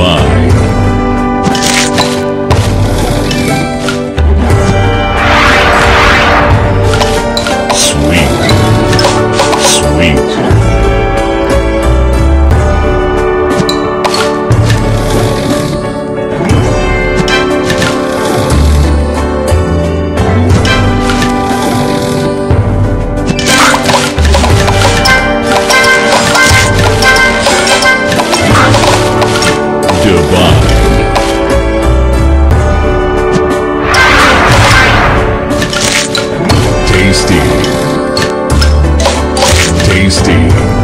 Cuba. tasty.